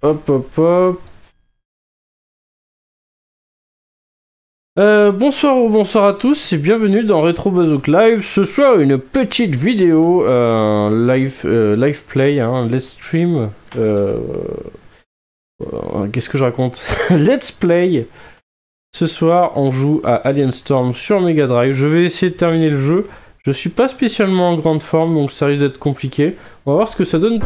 Hop, hop, hop. Euh, bonsoir ou bonsoir à tous et bienvenue dans Retro Bazook Live. Ce soir, une petite vidéo euh, live, euh, live play, hein, let's stream. Qu'est-ce que je raconte? Let's play. Ce soir, on joue à Alien Storm sur Mega Drive. Je vais essayer de terminer le jeu. Je suis pas spécialement en grande forme, donc ça risque d'être compliqué. On va voir ce que ça donne.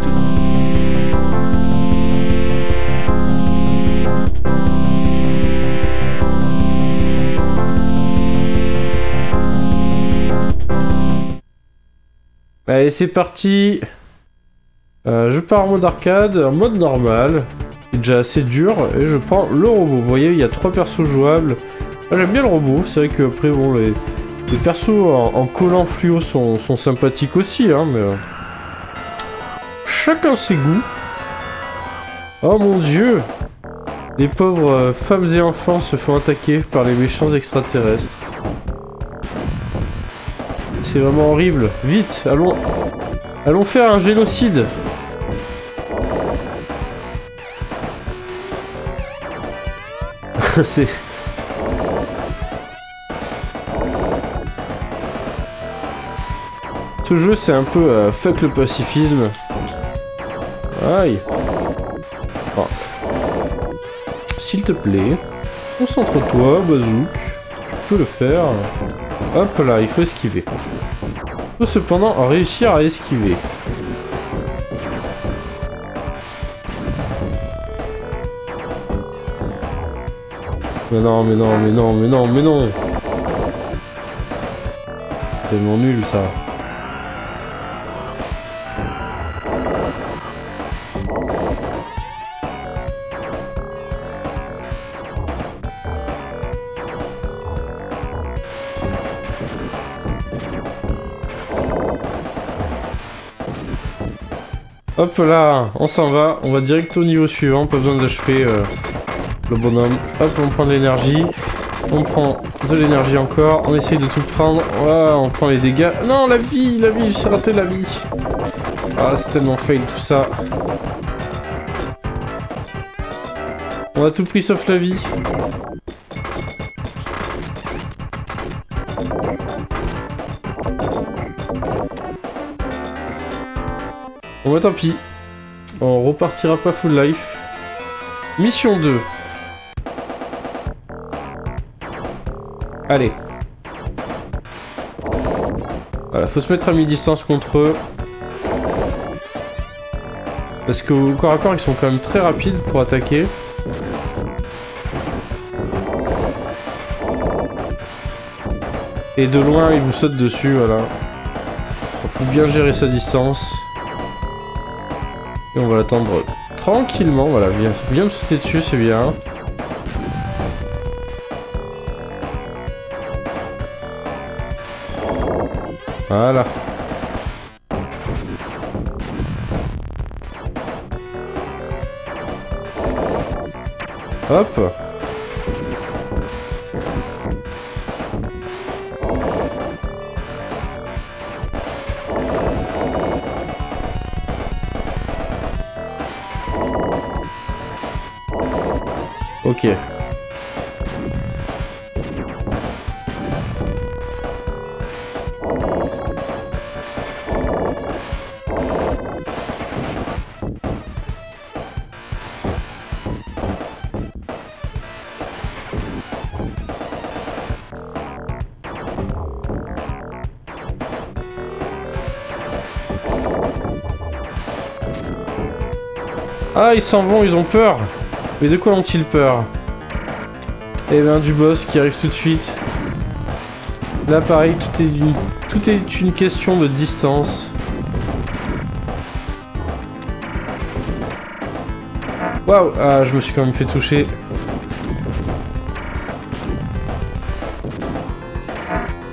Allez, c'est parti. Euh, je pars en mode arcade, en mode normal. Déjà assez dur. Et je prends le robot. Vous voyez, il y a trois persos jouables. J'aime bien le robot. C'est vrai que après, bon, les, les persos en, en collant fluo sont, sont sympathiques aussi. Hein, mais euh, chacun ses goûts. Oh mon dieu Les pauvres euh, femmes et enfants se font attaquer par les méchants extraterrestres. C'est vraiment horrible. Vite, allons... Allons faire un génocide. C'est... Ce jeu, c'est un peu euh, fuck le pacifisme. Aïe. S'il te plaît, concentre-toi, Bazook. Tu peux le faire. Hop là, il faut esquiver. Il faut cependant réussir à esquiver. Mais non, mais non, mais non, mais non, mais non Tellement nul ça. Hop là, on s'en va, on va direct au niveau suivant, pas besoin d'achever euh, le bonhomme. Hop, on prend de l'énergie, on prend de l'énergie encore, on essaye de tout prendre, on prend les dégâts. Non, la vie, la vie, j'ai raté la vie. Ah, c'est tellement fail tout ça. On a tout pris sauf la vie. Bon bah tant pis. On repartira pas full life. Mission 2. Allez. Voilà, faut se mettre à mi-distance contre eux. Parce qu'au corps à corps, ils sont quand même très rapides pour attaquer. Et de loin, ils vous sautent dessus, voilà. Faut bien gérer sa distance. Et on va l'attendre tranquillement, voilà, viens, viens me sauter dessus, c'est bien. Voilà. Hop Ok. Ah, ils s'en vont, ils ont peur. Mais de quoi ont-ils peur? Eh bien, du boss qui arrive tout de suite. Là, pareil, tout est une, question de distance. Waouh Ah, je me suis quand même fait toucher.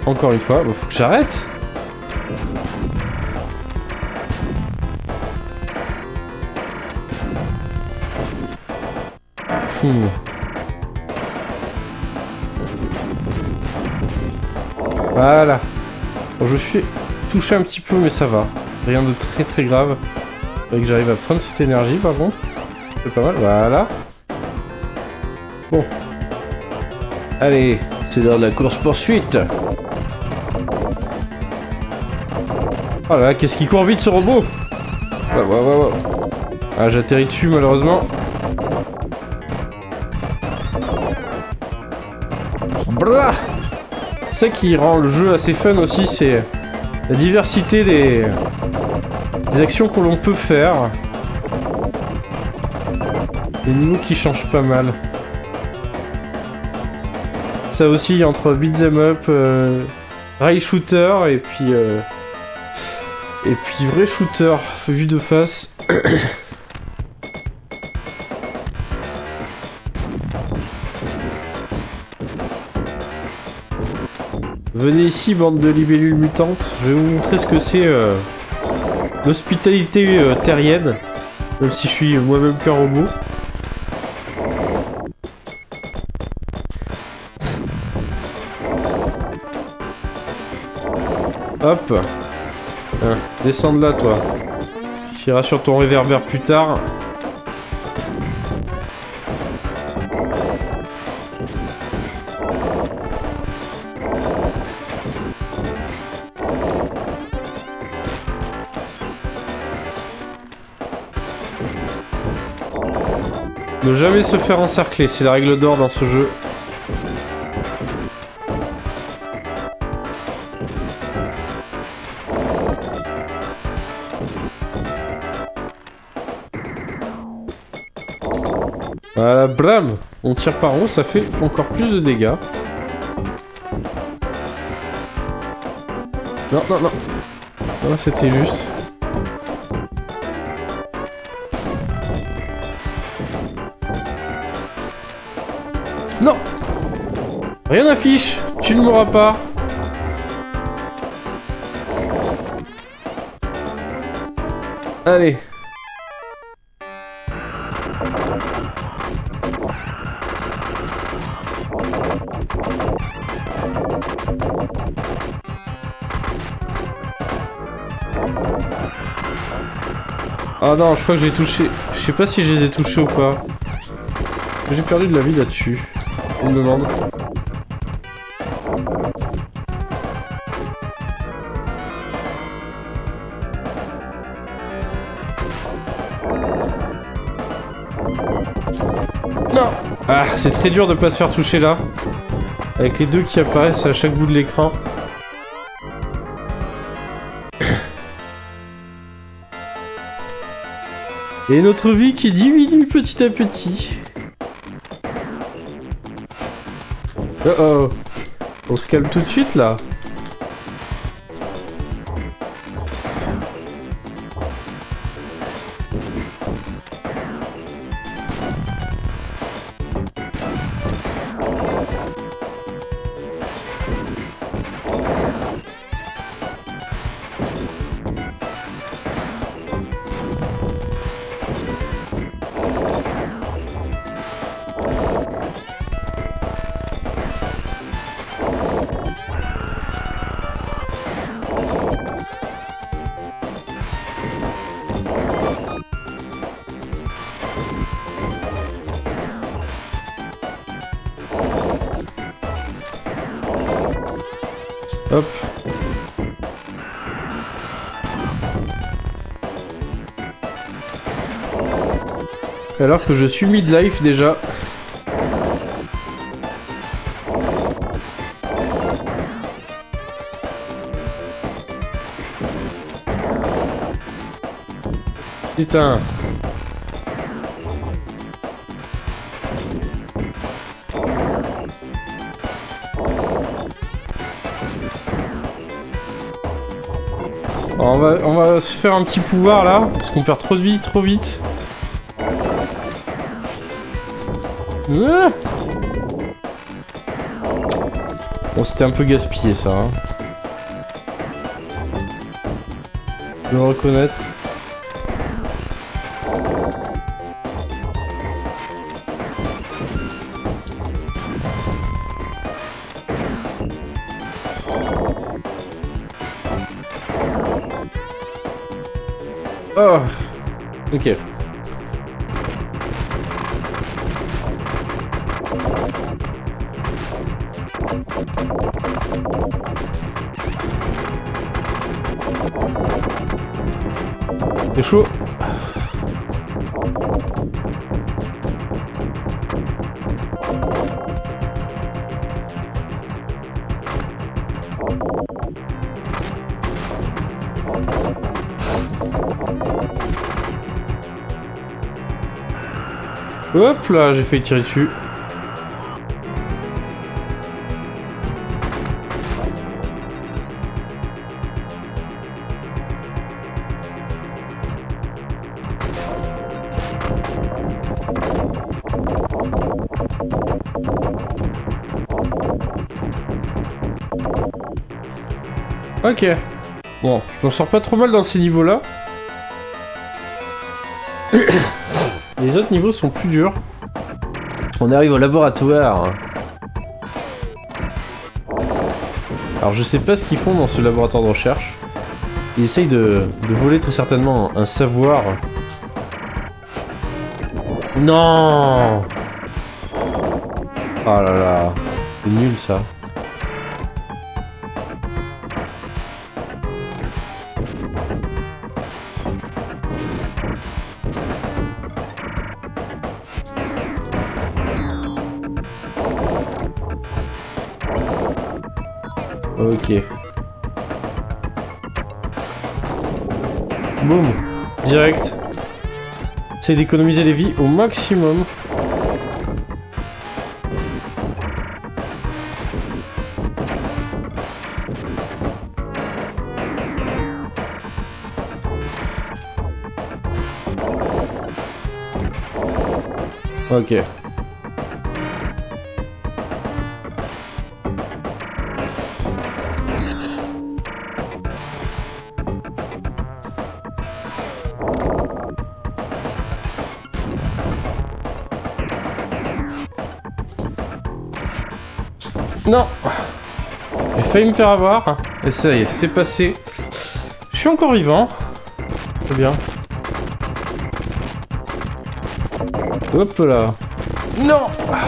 Encore une fois, bah, faut que j'arrête. Hmm. Voilà. Bon, je me suis touché un petit peu, mais ça va. Rien de très très grave. Faudrait que j'arrive à prendre cette énergie par contre. C'est pas mal, voilà. Bon. Allez, c'est l'heure de la course poursuite. Oh là là, qu'est-ce qui court vite ce robot? Ouais, ouais, ouais, ouais. Ah, j'atterris dessus malheureusement. Ça qui rend le jeu assez fun aussi, c'est la diversité des, actions que l'on peut faire. Les niveaux qui changent pas mal. Ça aussi entre beat'em up, euh, rail shooter et puis euh, et puis vrai shooter vu de face. Venez ici, bande de libellules mutantes. Je vais vous montrer ce que c'est euh, l'hospitalité euh, terrienne. Même si je suis moi-même qu'un robot. Hop. Hein, descends de là, toi. Tu iras sur ton réverbère plus tard. Ne jamais se faire encercler, c'est la règle d'or dans ce jeu. Voilà, blam On tire par haut, ça fait encore plus de dégâts. Non, non, non. Non, c'était juste. Rien n'affiche Tu ne mourras pas Allez Ah non, je crois que j'ai touché... Je sais pas si je les ai touchés ou pas. J'ai perdu de la vie là-dessus. On me demande. Très dur de pas se faire toucher là. Avec les deux qui apparaissent à chaque bout de l'écran. Et notre vie qui diminue petit à petit. Oh oh On se calme tout de suite là que je suis mid-life déjà. Putain. on va, on va se faire un petit pouvoir là, parce qu'on perd trop de vie, trop vite. Ah bon, c'était un peu gaspillé ça. Hein. Je le reconnaître. Hop là, j'ai failli tirer dessus. Ok. Bon, je m'en sors pas trop mal dans ces niveaux-là. Les autres niveaux sont plus durs. On arrive au laboratoire. Alors je sais pas ce qu'ils font dans ce laboratoire de recherche. Ils essayent de, de voler très certainement un savoir. Non Oh là là. C'est nul ça. Boum. Direct. C'est d'économiser les vies au maximum. Ok. Non J'ai failli me faire avoir. Et ça y est, c'est passé. Je suis encore vivant. Très bien. Hop là. Non ah,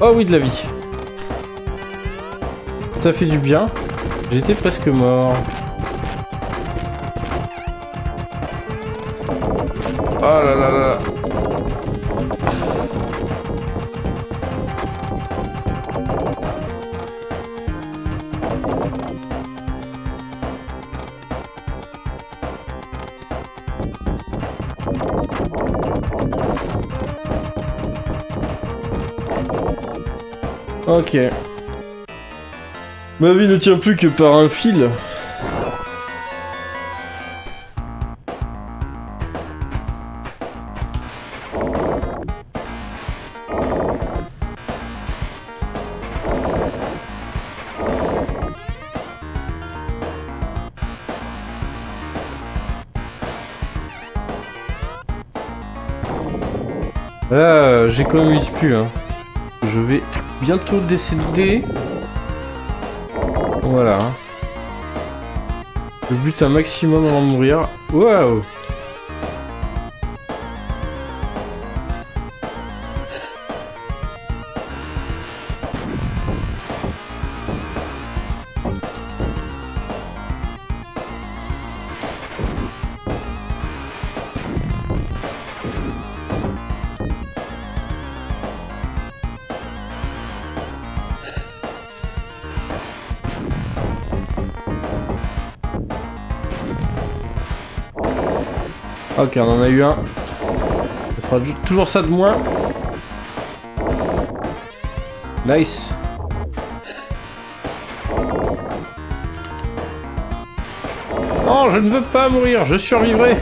Oh oui, de la vie. Ça fait du bien. J'étais presque mort. Ok. Ma vie ne tient plus que par un fil. Là, j'économise plus. Hein. Je vais bientôt décédé. Voilà. Le but un maximum avant de mourir. Waouh Ok, on en a eu un. Ça fera toujours ça de moins. Nice. Non, je ne veux pas mourir, je survivrai.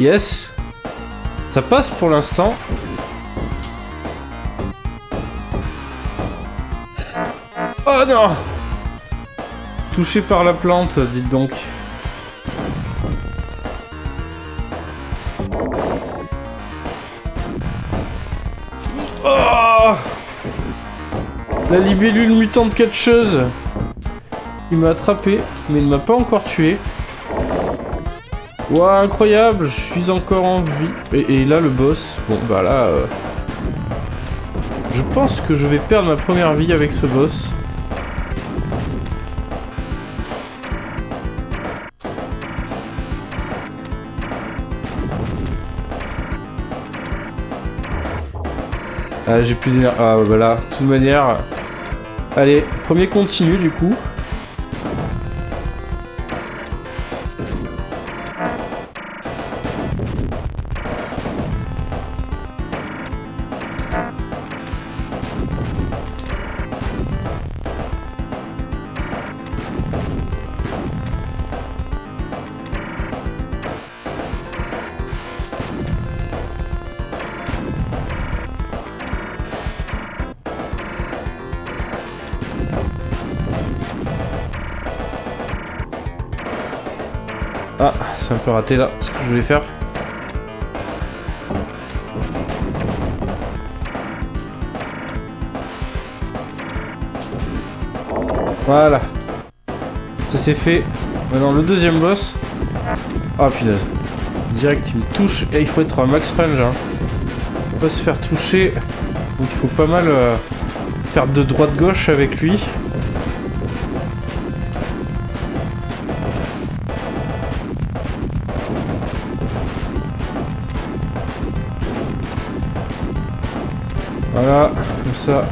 Yes. Ça passe pour l'instant. Oh non touché par la plante, dites donc. Oh la libellule mutante catcheuse Il m'a attrapé, mais il ne m'a pas encore tué. Waouh, incroyable Je suis encore en vie. Et, là, le boss. Bon, bah là... Euh, je pense que je vais perdre ma première vie avec ce boss. Ah, j'ai plus d'énergie. Ah, voilà. De toute manière... Allez, premier continu, du coup. Peu raté là, ce que je voulais faire. Voilà. Ça c'est fait. Maintenant le deuxième boss. Ah oh, punaise. Direct il me touche. Et il faut être un max range. Hein. Faut pas se faire toucher. Donc il faut pas mal euh, faire de droite-gauche avec lui. Voilà, comme ça.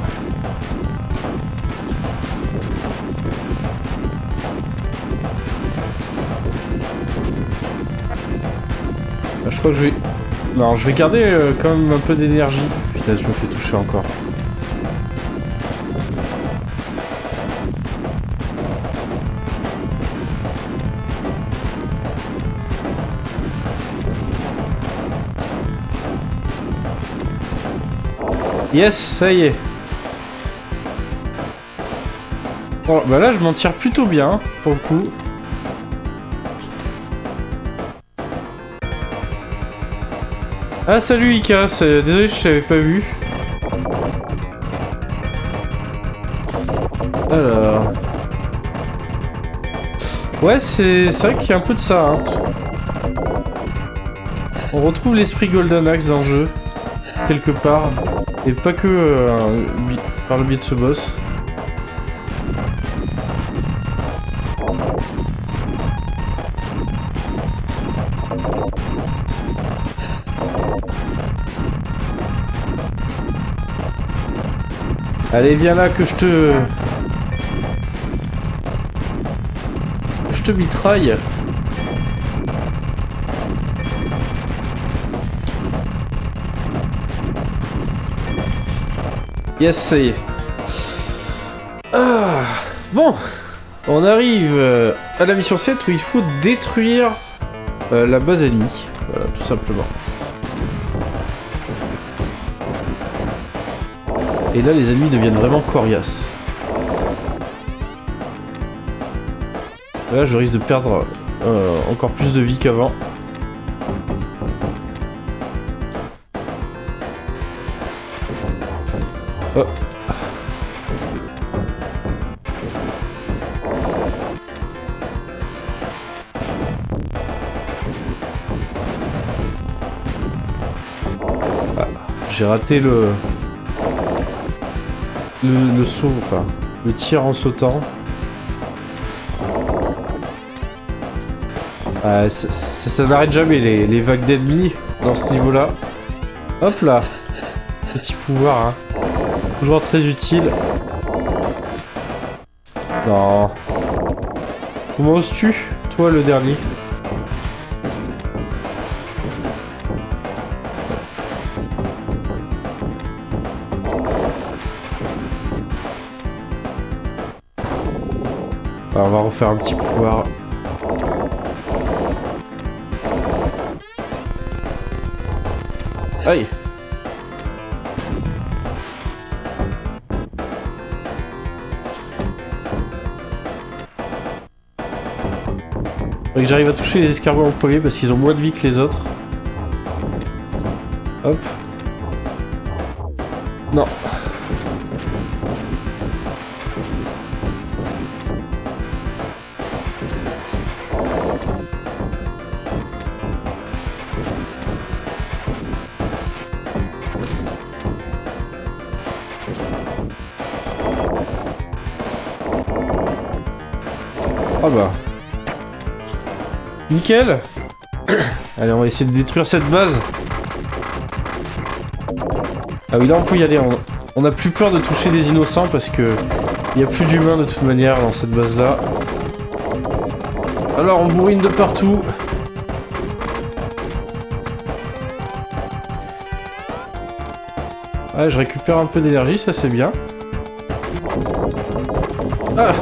Ah, je crois que je vais... Non, je vais garder euh, quand même un peu d'énergie. Putain, je me fais toucher encore. Yes, ça y est. Bon, bah là, je m'en tire plutôt bien, pour le coup. Ah, salut Ika, désolé, je t'avais pas vu. Alors... Ouais, c'est vrai qu'il y a un peu de ça. Hein. On retrouve l'esprit Golden Axe dans le jeu, quelque part. Et pas que euh, par le biais de ce boss. Allez, viens là que je te... je te mitraille. Yes, ça y est. Bon, on arrive euh, à la mission 7 où il faut détruire euh, la base ennemie, voilà, tout simplement. Et là, les ennemis deviennent vraiment coriaces. Là, je risque de perdre euh, encore plus de vie qu'avant. Ah, J'ai raté le... Le, saut, enfin, le tir en sautant. Ah, ça, n'arrête jamais les, les vagues d'ennemis dans ce niveau-là. Hop là Petit pouvoir, hein. Toujours très utile. Non. Comment oses-tu, toi le dernier Alors, on va refaire un petit pouvoir. Aïe Que j'arrive à toucher les escargots en premier parce qu'ils ont moins de vie que les autres. Hop. Non. Nickel Allez, on va essayer de détruire cette base. Ah oui, là on peut y aller. On, on a plus peur de toucher des innocents parce que il y a plus d'humains de toute manière dans cette base là. Alors on bourrine de partout. Ah, je récupère un peu d'énergie, ça c'est bien. Ah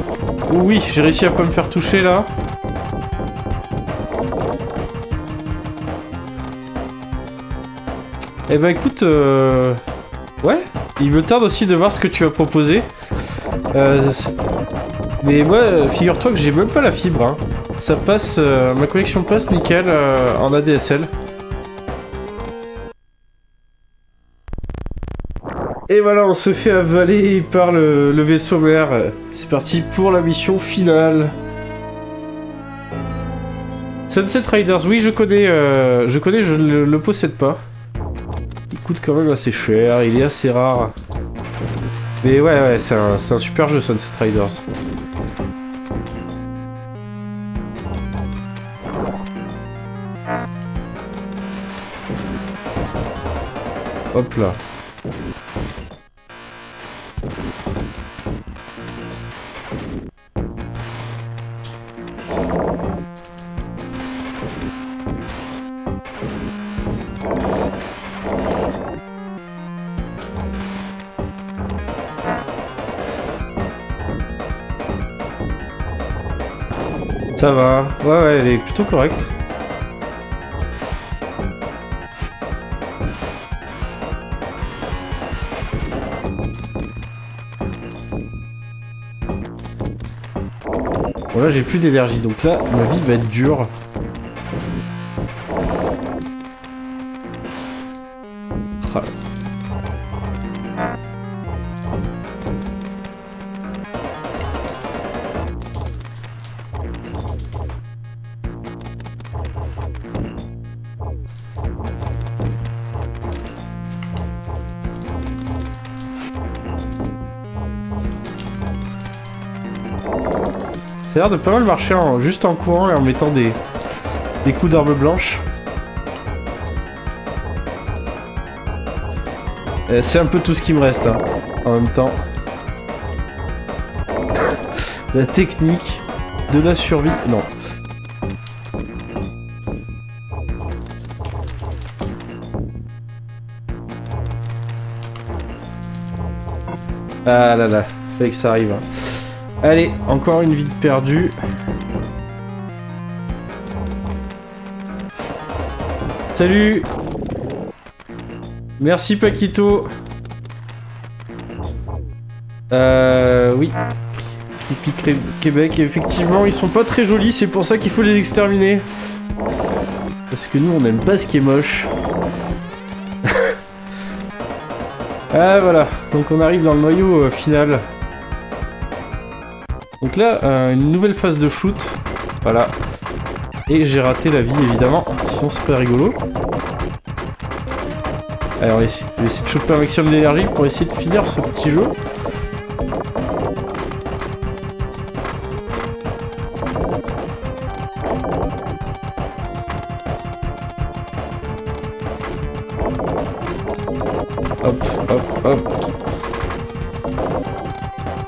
Oui, j'ai réussi à pas me faire toucher là. Eh ben écoute, euh... ouais, il me tarde aussi de voir ce que tu vas proposer. Euh, mais moi, figure-toi que j'ai même pas la fibre. Hein. Ça passe, euh, ma connexion passe nickel euh, en ADSL. Et voilà, on se fait avaler par le, vaisseau mère. C'est parti pour la mission finale. Sunset Riders, oui, je connais, je connais, je ne le possède pas. Coûte quand même assez cher, il est assez rare. Mais ouais, ouais, c'est un, un super jeu Sunset Riders. Hop là. Ça va. Ouais, ouais, elle est plutôt correcte. Bon là j'ai plus d'énergie donc là ma vie va être dure. Ah. Ça a l'air de pas mal marcher en, juste en courant et en mettant des, coups d'arme blanche. Euh, C'est un peu tout ce qui me reste hein, en même temps. la technique de la survie. Non. Ah là là, fallait que ça arrive. hein. Allez, encore une vie perdue. Salut Merci Paquito Euh... Oui. Cré- Québec, effectivement, ils sont pas très jolis, c'est pour ça qu'il faut les exterminer. Parce que nous, on n'aime pas ce qui est moche. ah voilà, donc on arrive dans le noyau euh, final. Là, euh, une nouvelle phase de shoot. Voilà. Et j'ai raté la vie, évidemment. Sinon, c'est pas rigolo. Allez, on va essayer, essayer de choper un maximum d'énergie pour essayer de finir ce petit jeu. Hop, hop, hop.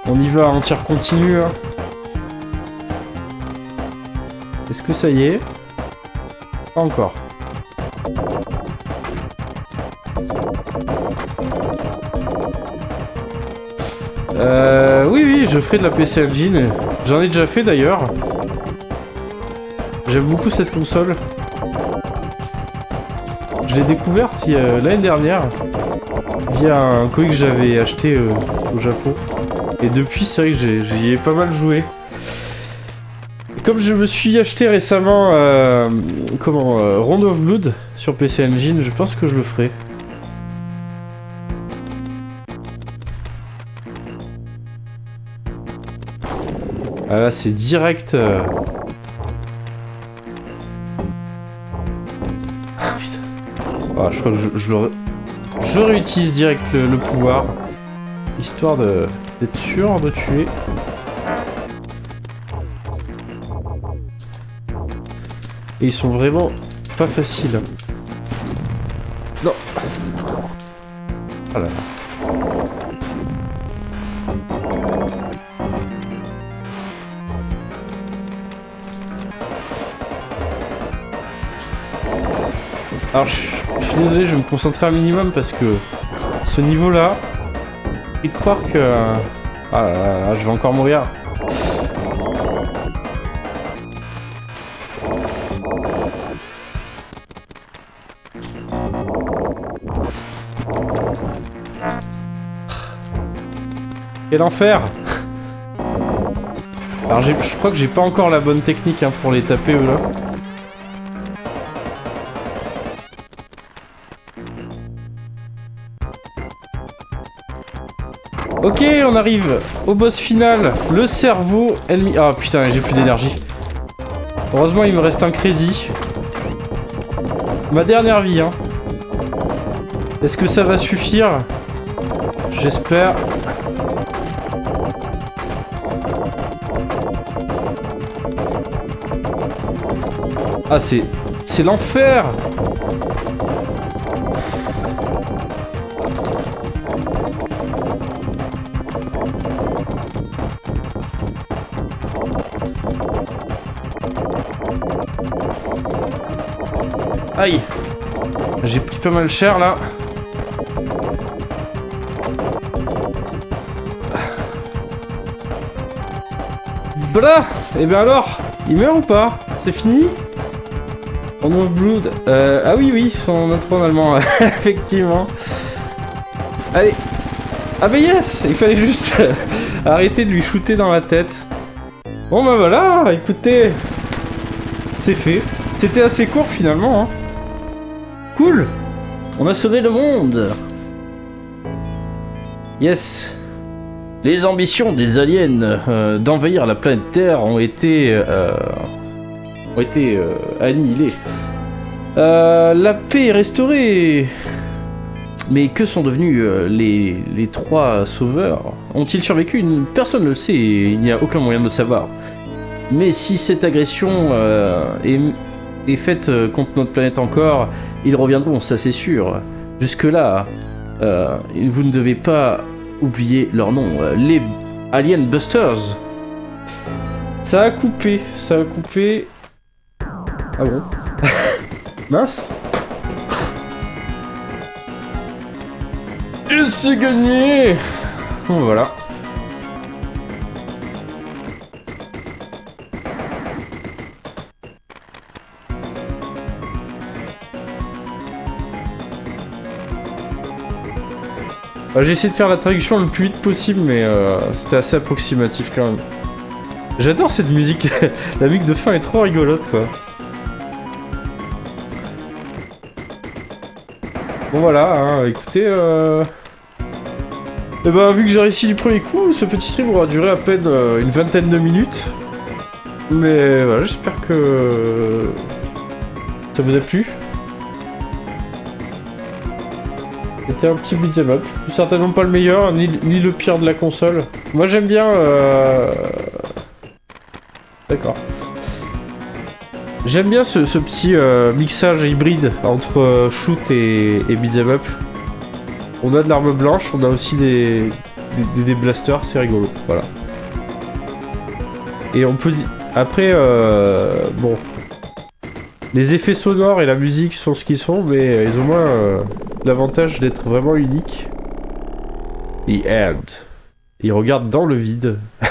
On y va en tir continu. hein. Est-ce que ça y est? Pas encore. Euh, oui, oui, je ferai de la PC Engine. J'en ai déjà fait d'ailleurs. J'aime beaucoup cette console. Je l'ai découverte l'année dernière via un colis que j'avais acheté euh, au Japon. Et depuis, c'est vrai que j'y ai pas mal joué. Comme je me suis acheté récemment euh, comment euh, Round of Blood sur PC Engine, je pense que je le ferai. Ah là c'est direct. euh. Ah putain. Ah, je crois que je, je réutilise direct le pouvoir. Histoire de d'être sûr de tuer. Et ils sont vraiment pas faciles. Non. Ah là là. Alors je, suis désolé, je vais me concentrer un minimum parce que ce niveau-là, et de croire que... euh, Ah là là là, je vais encore mourir. Quel enfer Alors je crois que j'ai pas encore la bonne technique hein, pour les taper eux là. Ok, on arrive au boss final, le cerveau ennemi. Ah putain, j'ai plus d'énergie. Heureusement, il me reste un crédit. Ma dernière vie, hein. Est-ce que ça va suffire? J'espère. Ah, c'est... C'est l'enfer Mal cher, là. Blah Et bien alors Il meurt ou pas? C'est fini? On of Blood. Euh, ah oui, oui, son intro en allemand, effectivement. Allez. Ah bah yes Il fallait juste arrêter de lui shooter dans la tête. Bon bah voilà, écoutez. C'est fait. C'était assez court finalement. Hein. Cool On a sauvé le monde. Yes. Les ambitions des aliens euh, d'envahir la planète Terre ont été... euh, ont été euh, annihilées. La paix est restaurée. Mais que sont devenus les, trois sauveurs? Ont-ils survécu? Personne ne le sait. Il n'y a aucun moyen de le savoir. Mais si cette agression est, faite contre notre planète encore, ils reviendront, ça c'est sûr. Jusque-là, euh, vous ne devez pas oublier leur nom, les Alien Busters. Ça a coupé, ça a coupé. Ah bon Mince Et c'est gagné voilà. J'ai essayé de faire la traduction le plus vite possible, mais euh, c'était assez approximatif quand même. J'adore cette musique, la musique de fin est trop rigolote quoi. Bon voilà, hein, écoutez, euh... Eh ben, vu que j'ai réussi du premier coup, ce petit stream aura duré à peine euh, une vingtaine de minutes. Mais voilà, j'espère que ça vous a plu. C'était un petit beat'em up. Certainement pas le meilleur, ni, ni le pire de la console. Moi j'aime bien... Euh... D'accord. J'aime bien ce, ce petit euh, mixage hybride entre euh, shoot et, et beat'em up. On a de l'arme blanche, on a aussi des, des, des- blasters, c'est rigolo, voilà. Et on peut... Après, euh, bon... Les effets sonores et la musique sont ce qu'ils sont, mais euh, ils ont moins euh, l'avantage d'être vraiment uniques. The End. Il regarde dans le vide.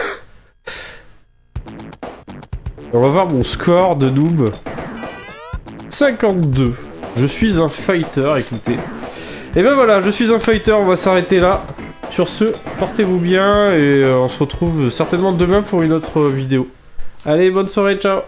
On va voir mon score de noob. 52. Je suis un fighter, écoutez. Et ben voilà, je suis un fighter, on va s'arrêter là. Sur ce, portez-vous bien et euh, on se retrouve certainement demain pour une autre vidéo. Allez, bonne soirée, ciao